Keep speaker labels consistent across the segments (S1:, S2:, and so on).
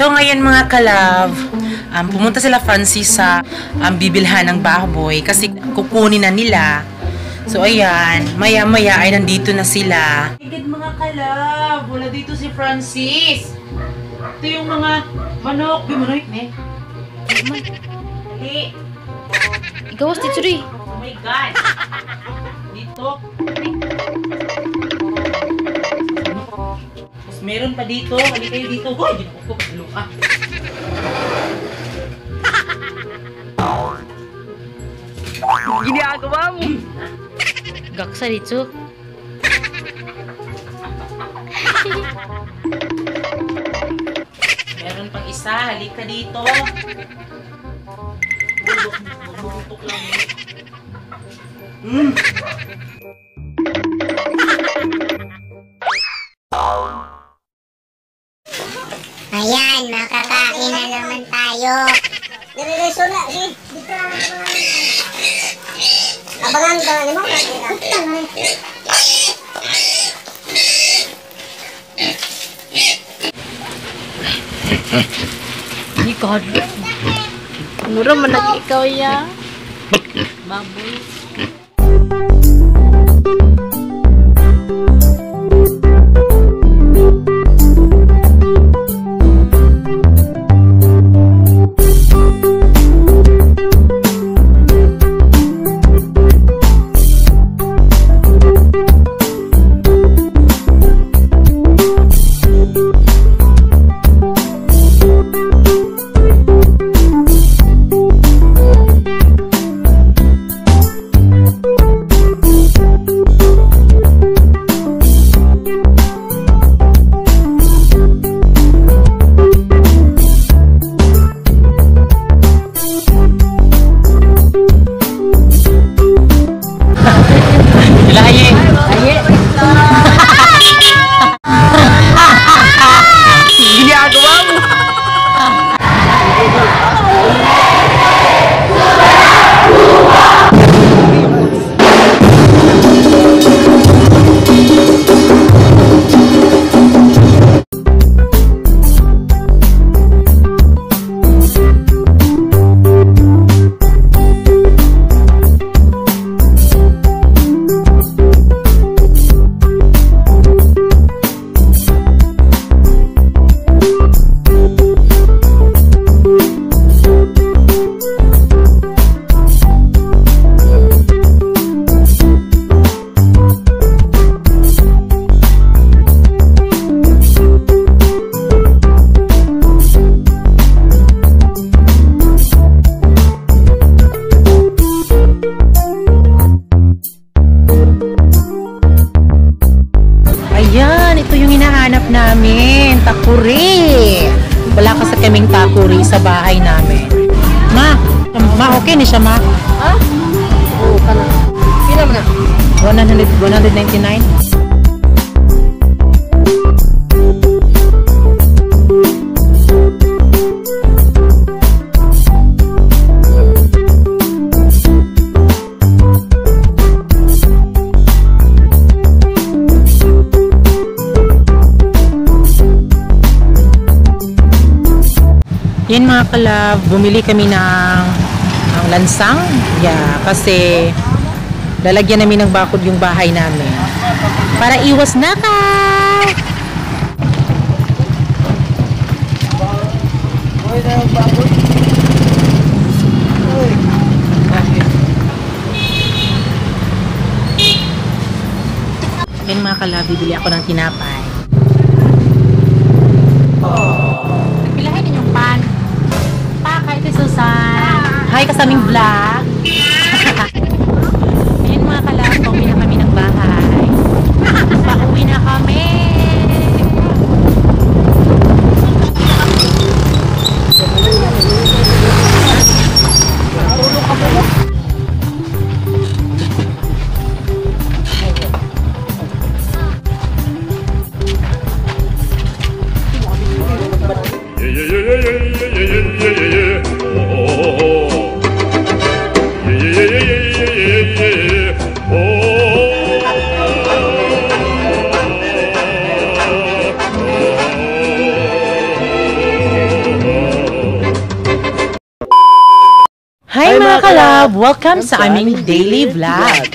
S1: So ngayon mga kalove, um, pumunta sila Francis sa um, bibilhan ng baboy kasi kukunin na nila. So ayan, maya-maya ay nandito na sila. Higit mga kalove, wala dito si Francis. Ito yung mga manok. Di manok, ne? Hindi.
S2: Gawas
S1: dito rin. Oh my God. Dito. Tapos meron pa dito. Halika kayo dito. Hoy, ginako ko. Luka.
S3: Ginagawa mo.
S1: Gaksa dito. Meron pang isa. Halika dito. Bulutok lang. Mm.
S4: Makakain na naman tayo. Diretso na, si. Dito na Abangan ka na mo.
S2: Ni
S1: God.
S2: Mura man lagi ikaw ya. Baboy.
S1: Namin. Takuri. Wala kasi kaming takuri sa bahay namin. Ma, ma, okay ni siya, ma.
S2: Ha? Oo, kana.
S5: Pila
S2: mo na?
S1: 100, 199? Yan mga kalab, bumili kami ng, ng lansang. Yeah, kasi lalagyan namin ng bakod yung bahay namin. Para iwas naka! Yan mga kalab, bibili ako ng tinapay. Nagpilahin Susan. Hi kasaming vlog! Kalab! Welcome sa aming daily vlog.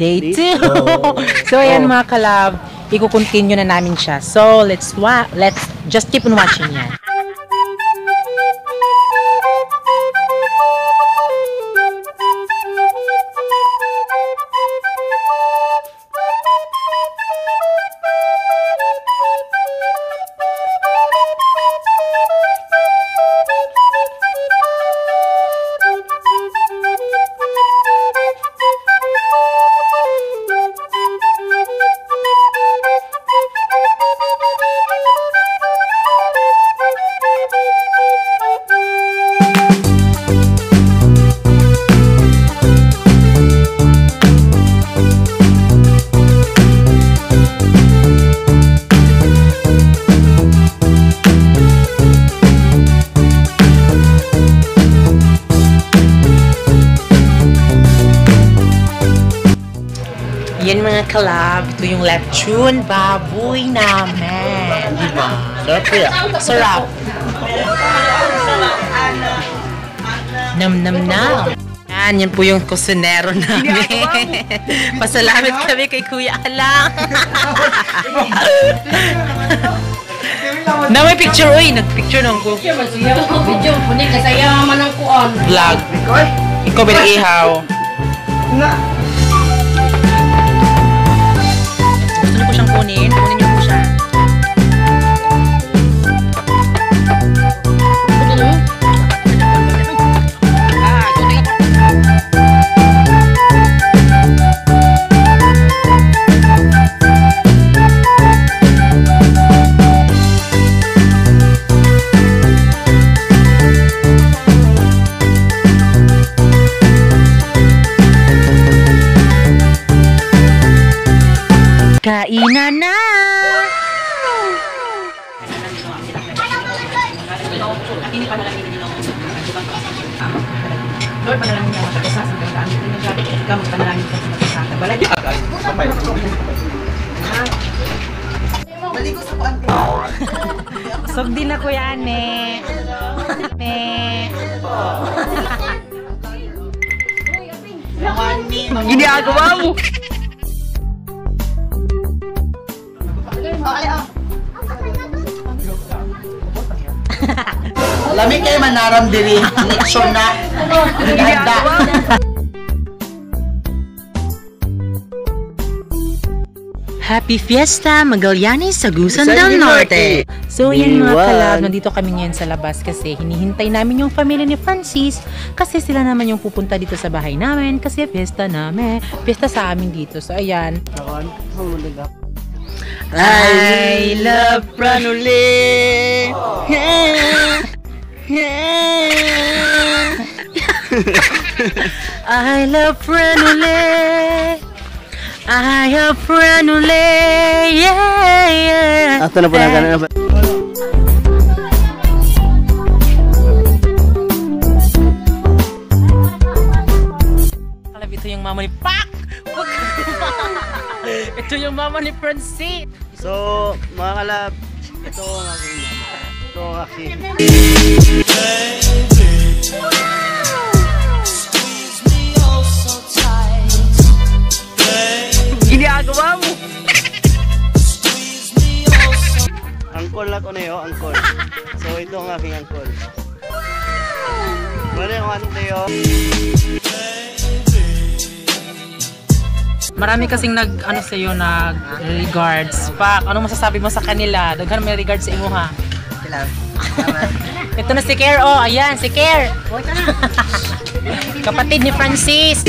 S1: Day 2. so ayan mga kalab, i-continue na namin siya. So let's wa let's just keep on watching. Yan kalab, ito yung lechon baboy namin. Diba?
S6: Sarap kaya.
S1: Sarap. Nam nam nam. Yan, yan po yung kusinero namin. Pasalamat kami kay Kuya Alang. na may picture, uy, nagpicture ng ko.
S2: Video, punin kasaya man ang kuon.
S1: Vlog. Ikaw ihaw. Gusto Kainan na!
S3: Lord, panalangin niya ka sa. Balay
S1: Sog din ako yan, ne. Ne.
S3: Ginagawa mo!
S6: Lamig kayo manaram diri. Action na.
S3: Ganda.
S1: Happy Fiesta Magallanes sa Gusan San del Norte. Norte. So yan mga kalab, nandito kami ngayon sa labas kasi hinihintay namin yung family ni Francis kasi sila naman yung pupunta dito sa bahay namin kasi fiesta namin. Fiesta sa amin dito. So ayan. I love
S7: Pranuli.
S1: I love Franule. I love Franule. Yeah, yeah. Ato na po na ganun. Kalab, ito yung mama ni Pak! Wag ito yung mama ni Francis!
S7: So, mga kalab, ito ang aking ang aking...
S3: Ginagawa mo!
S7: Angkol ako na yun, angkol. So, ito ang aking angkol. Wala yung ano tayo.
S1: Marami kasing nag, ano sa'yo, nag regards. Pak, ano masasabi mo sa kanila? Daghan may regards sa imo ha. Ito na si Care, oh, ayan, si Care. Kapatid ni Francis.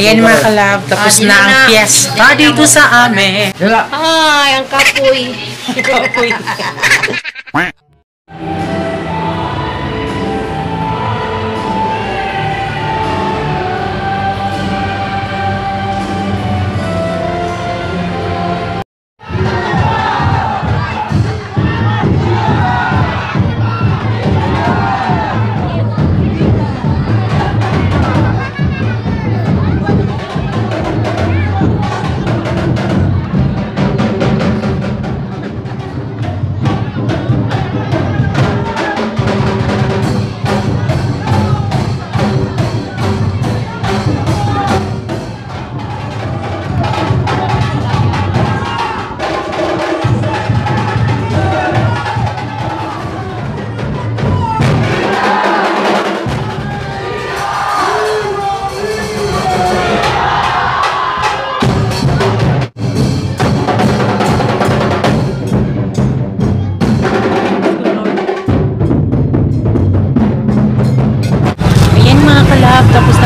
S1: Ayan mga kalab, tapos ah, na ang piyesta dito sa amin.
S5: Ay, ang kapoy.
S1: kapoy.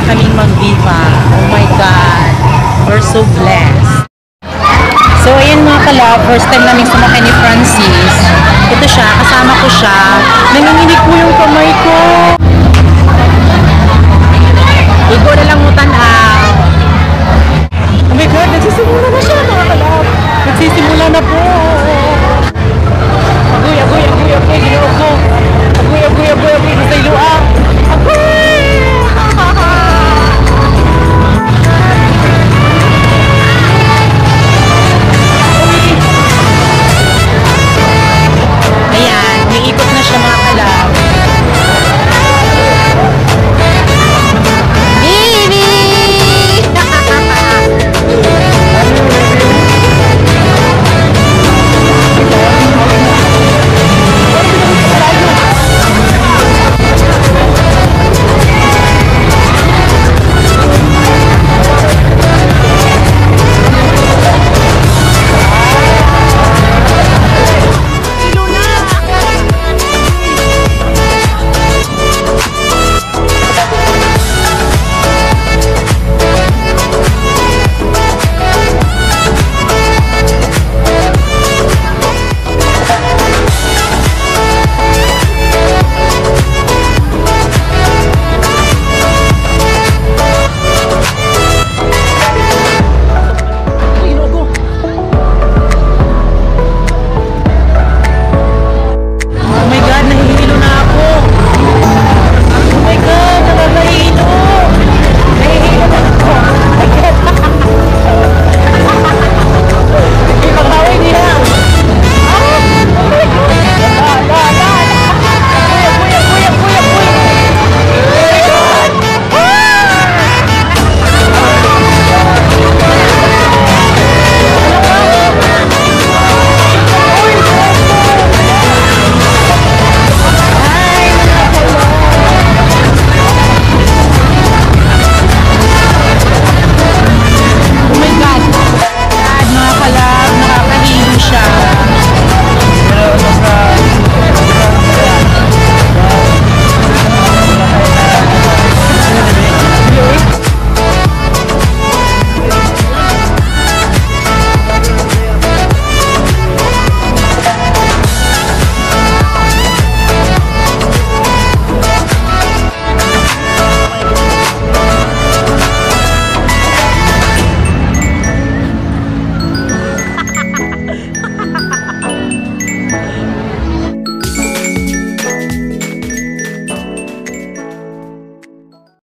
S1: kaming mag-viva. Oh my God. We're so blessed. So, ayan mga kalab, first time namin sumakay ni Francis. Ito siya, kasama ko siya. Nanginginig po yung kamay ko. Igo na lang mutan ah. Oh my God, nagsisimula na siya mga kalab. Nagsisimula na po. Agoy, agoy, agoy, agoy, ginawa ko. Agoy, agoy, agoy, agoy, sa iluan.